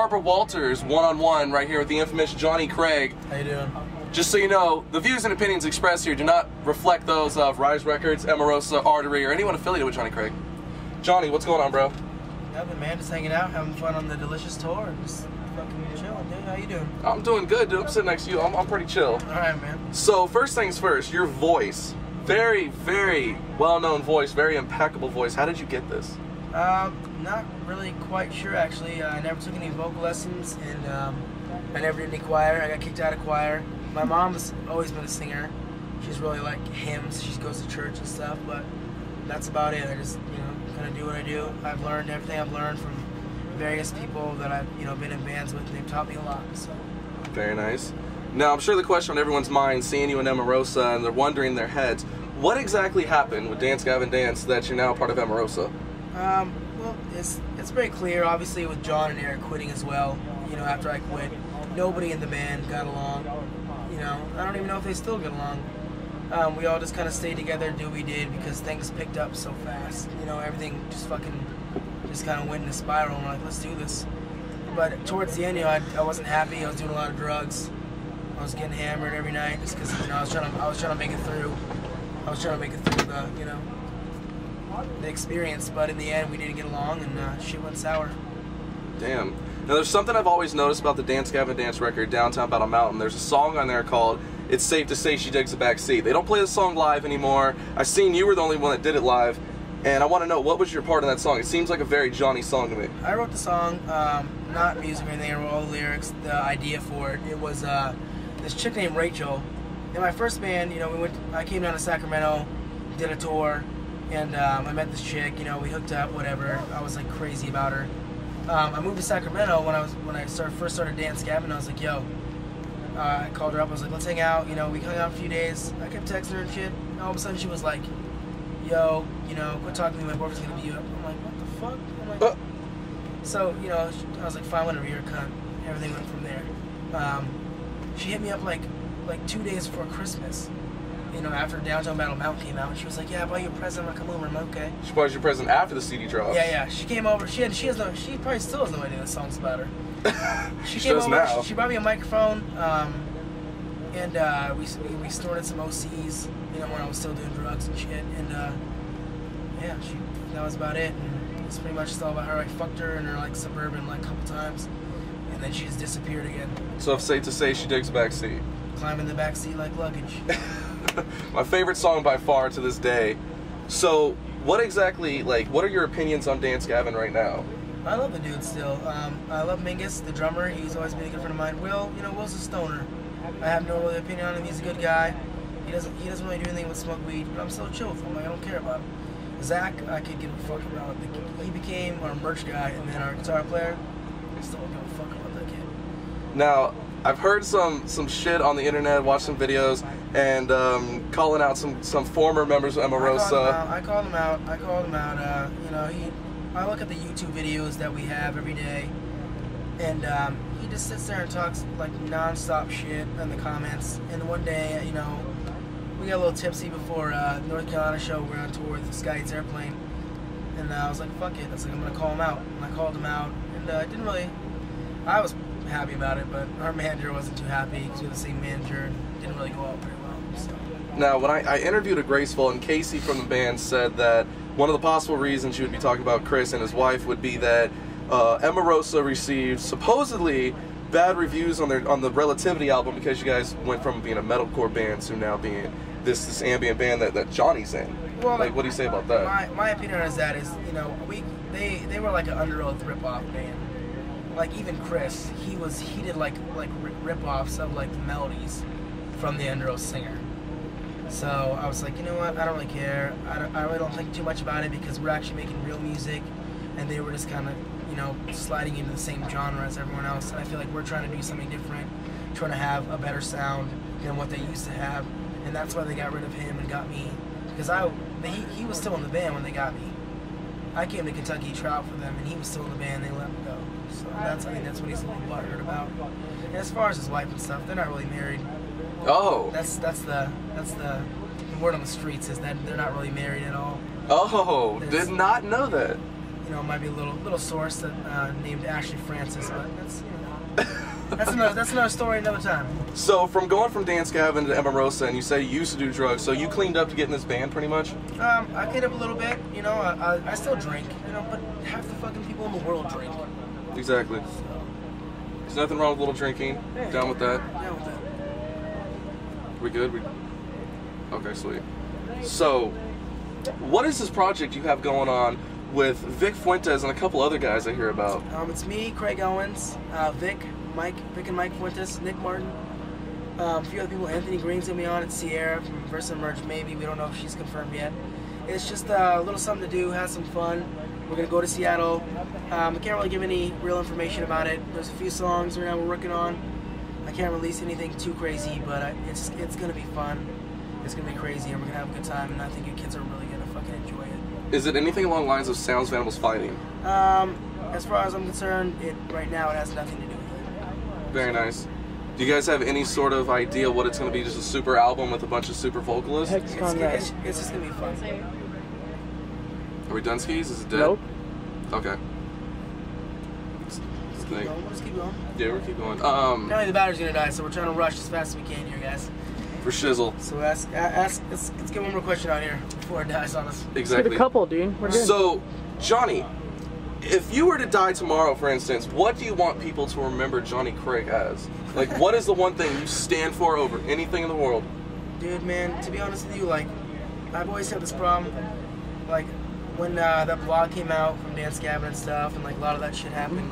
Barbara Walters one-on-one right here with the infamous Jonny Craig. How you doing? Just so you know, the views and opinions expressed here do not reflect those of Rise Records, Emarosa, Artery, or anyone affiliated with Jonny Craig. Jonny, what's going on, bro? Nothing, man. Just hanging out, having fun on the delicious tour, just fucking chilling, dude. How you doing? I'm doing good, dude. I'm sitting next to you. I'm, I'm pretty chill. All right, man. So, first things first, your voice. Very, very well-known voice, very impeccable voice. How did you get this? Um, not really quite sure actually. Uh, I never took any vocal lessons, and um, I never did any choir. I got kicked out of choir. My mom's always been a singer. She's really like hymns. She goes to church and stuff, but that's about it. I just you know kind of do what I do. I've learned everything I've learned from various people that I've you know been in bands with. They've taught me a lot. So Very nice. Now, I'm sure the question on everyone's mind, seeing you in Emarosa, and they're wondering in their heads, what exactly happened with Dance Gavin Dance that you're now part of Emarosa? Um, well, it's it's very clear. Obviously, with John and Eric quitting as well. You know, after I quit, nobody in the band got along. You know, I don't even know if they still get along. Um, we all just kind of stayed together do we did because things picked up so fast. You know, everything just fucking just kind of went in a spiral. And we're like, let's do this. But towards the end, you know, I, I wasn't happy. I was doing a lot of drugs. I was getting hammered every night just because you know I was trying to I was trying to make it through. I was trying to make it through the you know the experience, but in the end we didn't get along and uh, shit went sour. Damn. Now, there's something I've always noticed about the Dance Gavin Dance record, Downtown Battle Mountain. There's a song on there called It's Safe to Say She Digs the Back Seat. They don't play the song live anymore. I seen you were the only one that did it live, and I want to know what was your part in that song? It seems like a very Jonny song to me. I wrote the song, um, not music or anything. I wrote all the lyrics, the idea for it. It was uh, this chick named Rachel. In my first band, you know, we went. I came down to Sacramento, did a tour, and um, I met this chick. You know, we hooked up, whatever. I was like crazy about her. Um, I moved to Sacramento when I was when I started, first started Dance Gavin. I was like, yo. Uh, I called her up. I was like, let's hang out. You know, we hung out a few days. I kept texting her and shit. And all of a sudden, she was like, yo, you know, quit talking to me. My boyfriend's gonna beat you up. I'm like, what the fuck? I'm like, so, you know, I was like, fine, whatever, you're a cunt. Everything went from there. Um, she hit me up like like two days before Christmas. You know, after Downtown Battle Mountain came out, she was like, "Yeah, I bought you a present. I'm gonna come over." I'm "Okay." She was your present after the CD drops. Yeah, yeah. She came over. She had. She has no. She probably still has no idea the song's about her. She She came over. now. She, brought me a microphone, um, and uh, we, we we snorted some OCs. You know, when I was still doing drugs and shit. And uh, yeah, she that was about it. And it's pretty much all about her. I fucked her in her like suburban like couple times, and then she just disappeared again, So it's safe to say she digs the back seat. climbing the back seat like luggage. My favorite song by far to this day. So, what exactly, like, what are your opinions on Dance Gavin right now? I love the dude still. Um, I love Mingus, the drummer. He's always been a good friend of mine. Will, you know, Will's a stoner. I have no really opinion on him. He's a good guy. He doesn't he doesn't really do anything with smoke weed, but I'm still chill with him. Like I don't care about him. Zach, I could give a fuck about. Like, he became our merch guy and then our guitar player. I still don't give a fuck about that kid. Now, I've heard some some shit on the internet, watched some videos, and um, calling out some some former members of I called him out. I called him out. I called him out. Uh, you know, he. I look at the YouTube videos that we have every day, and um, he just sits there and talks like nonstop shit in the comments. And one day, you know, we got a little tipsy before uh, North Carolina show. We are on tour with Sky Eats Airplane, and uh, I was like, "Fuck it." I was like, "I'm gonna call him out," and I called him out, and uh, I didn't really. I was happy about it, but our manager wasn't too happy because we the same manager and didn't really go out very well. So. Now, when I, I interviewed Agraceful, and Casey from the band said that one of the possible reasons you would be talking about Chris and his wife would be that uh, Emarosa received supposedly bad reviews on their on the Relativity album because you guys went from being a metalcore band to now being this this ambient band that, that Jonny's in. Well, like, what do you say about that? My, my opinion on that is, you know, we they they were like an Underoath rip off band. Like even Chris, he was he did like like rip offs of like melodies from the under singer. So I was like, you know what? I don't really care. I, don't, I really don't think too much about it because we're actually making real music, and they were just kind of, you know, sliding into the same genre as everyone else. And I feel like we're trying to do something different, trying to have a better sound than what they used to have, and that's why they got rid of him and got me. Because I, he, he was still in the band when they got me. I came to Kentucky to try out for them, and he was still in the band. They let him go. So that's I think that's what he's a little butthurt about. And as far as his wife and stuff, they're not really married. oh, That's that's the that's the, the word on the streets is that they're not really married at all. oh, did not know that. you know, it might be a little little source that uh, named Ashley Francis, but that's you know, that's another that's another story another time. So from going from Dance Gavin to Emarosa, and you say you used to do drugs, so you cleaned up to get in this band, pretty much. Um, I cleaned up a little bit, you know. I, I, I still drink, you know, but half the fucking people in the world drink. Exactly. There's nothing wrong with a little drinking. Yeah. Down with that. Yeah, with that. We good? We. Okay, sweet. So, what is this project you have going on with Vic Fuentes and a couple other guys I hear about? Um, it's me, Craig Owens, uh, Vic, Mike, Vic and Mike Fuentes, Nick Martin, um, a few other people. Anthony Green's gonna be on it. Sierra from VersaEmerge, maybe. We don't know if she's confirmed yet. It's just uh, a little something to do, have some fun. We're gonna go to Seattle. Um, I can't really give any real information about it. There's a few songs right now we're working on. I can't release anything too crazy, but I, it's it's gonna be fun. It's gonna be crazy, and we're gonna have a good time. And I think you kids are really gonna fucking enjoy it. Is it anything along the lines of Sounds of Animals Fighting? Um, as far as I'm concerned, it right now it has nothing to do with it. Very nice. Do you guys have any sort of idea what it's going to be? Just a super album with a bunch of super vocalists? Hex It's, it's, it's just gonna be fun. Are we done skis? Is it dead? Nope. Okay. Let's- let's Keep going. We'll just keep going. Yeah, we'll keep going. Um, Apparently the battery's gonna die, so we're trying to rush as fast as we can here, guys. for shizzle. So ask, ask let's, let's get one more question out here before it dies on us. Get a couple, dude. We're good. So, Jonny, if you were to die tomorrow, for instance, what do you want people to remember Jonny Craig as? Like, what is the one thing you stand for over anything in the world? Dude, man, to be honest with you, like, I've always had this problem. Like, when uh, that blog came out from Dance Gavin and stuff, and like a lot of that shit happened,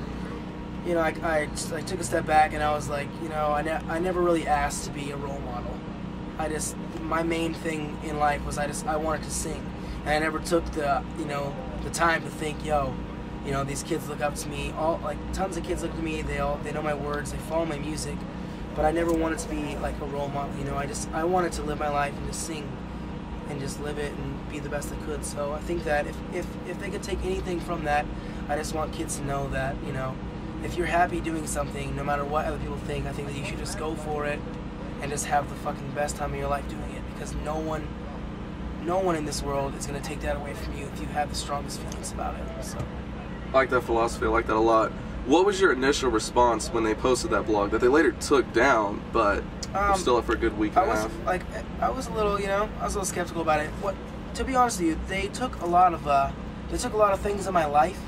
you know, I, I, just, I took a step back and I was like, you know, I, ne- I never really asked to be a role model. I just, my main thing in life was I just, I wanted to sing. And I never took the, you know, the time to think, yo, you know, these kids look up to me. All, like, tons of kids look to me. They all, they know my words. They follow my music. But I never wanted to be like a role model. You know, I just, I wanted to live my life and just sing and just live it and be the best I could. So I think that if, if, if they could take anything from that, I just want kids to know that, you know, if you're happy doing something, no matter what other people think, I think that you should just go for it and just have the fucking best time of your life doing it because no one no one in this world is going to take that away from you if you have the strongest feelings about it. So I like that philosophy. I like that a lot. What was your initial response when they posted that blog that they later took down, but were Um, still up for a good week I and a was half? like, I was a little, you know, I was a little skeptical about it. What, to be honest with you, they took a lot of, uh, they took a lot of things in my life,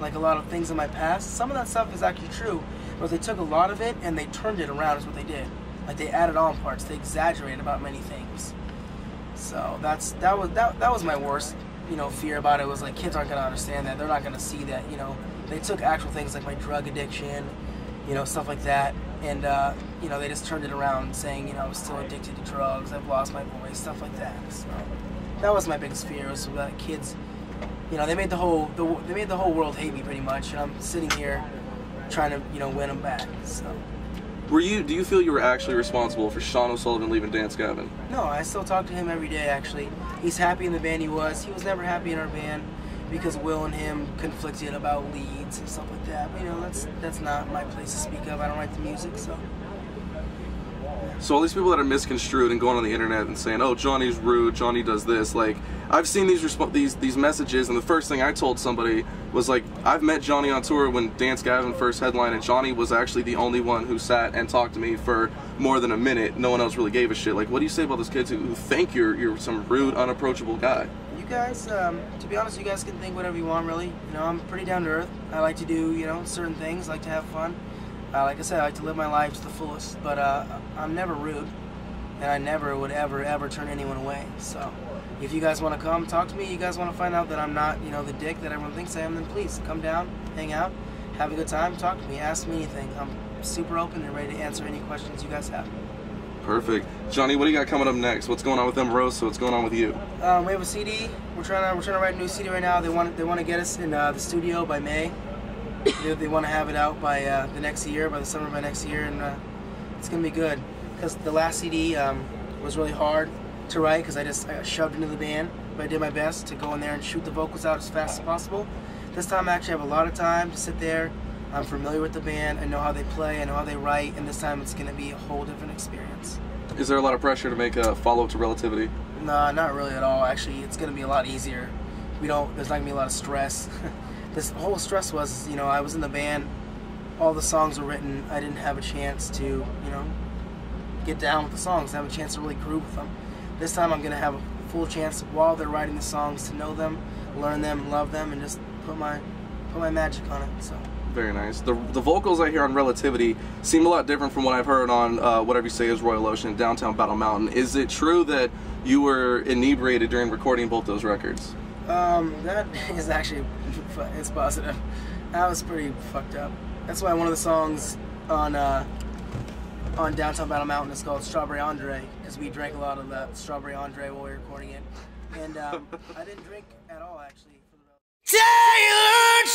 like a lot of things in my past. Some of that stuff is actually true, but they took a lot of it and they turned it around. Is what they did. Like they added on parts. They exaggerated about many things. So that's that was that that was my worst, you know, fear about it. Was like kids aren't gonna understand that. They're not gonna see that. You know, they took actual things like my drug addiction, you know, stuff like that, and uh, you know, they just turned it around, saying, you know, I'm still addicted to drugs. I've lost my voice, stuff like that. So that was my biggest fear was that kids, you know, they made the whole the, they made the whole world hate me pretty much, and I'm sitting here trying to, you know, win them back. So Were you? Do you feel you were actually responsible for Sean O'Sullivan leaving Dance Gavin? no, I still talk to him every day. Actually, he's happy in the band he was. He was never happy in our band because Will and him conflicted about leads and stuff like that. But, you know, that's that's not my place to speak of. I don't write the music, so. So all these people that are misconstrued and going on the internet and saying, "Oh, Jonny's rude. Jonny does this." Like, I've seen these resp- these these messages, and the first thing I told somebody was like, "I've met Jonny on tour when Dance Gavin first headlined, and Jonny was actually the only one who sat and talked to me for more than a minute. No one else really gave a shit. Like, what do you say about those kids who, who think you're you're some rude, unapproachable guy?" You guys, um, to be honest, you guys can think whatever you want, really. You know, I'm pretty down to earth. I like to do, you know, certain things. I like to have fun. Uh, like I said, I like to live my life to the fullest. But uh, I'm never rude, and I never would ever, ever turn anyone away. So, if you guys want to come talk to me, you guys want to find out that I'm not, you know, the dick that everyone thinks I am, then please come down, hang out, have a good time, talk to me, ask me anything. I'm super open and ready to answer any questions you guys have. Perfect, Jonny. What do you got coming up next? What's going on with Emarosa? What's going on with you? Um, we have a CD. We're trying to we're trying to write a new CD right now. They want they want to get us in uh, the studio by May. They, they want to have it out by uh, the next year, by the summer by next year, and uh, it's gonna be good. Because the last CD um, was really hard to write because I just I got shoved into the band, but I did my best to go in there and shoot the vocals out as fast as possible. This time I actually have a lot of time to sit there. I'm familiar with the band. I know how they play. I know how they write, and this time it's gonna be a whole different experience. Is there a lot of pressure to make a follow up to Relativity? Nah, not really at all. Actually, it's gonna be a lot easier. We don't. There's not gonna be a lot of stress. this whole stress was, you know, I was in the band, all the songs were written. I didn't have a chance to, you know, get down with the songs, have a chance to really groove with them. This time I'm gonna have a full chance while they're writing the songs to know them, learn them, love them, and just put my put my magic on it. So. Very nice. The, the vocals I hear on Relativity seem a lot different from what I've heard on uh, Whatever You Say is Royal Ocean, Downtown Battle Mountain. Is it true that you were inebriated during recording both those records? Um, that is actually, it's positive. That was pretty fucked up. That's why one of the songs on uh, on Downtown Battle Mountain is called Strawberry Andre, because we drank a lot of that Strawberry Andre while we were recording it. And um, I didn't drink at all, actually. Taylor